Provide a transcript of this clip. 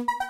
you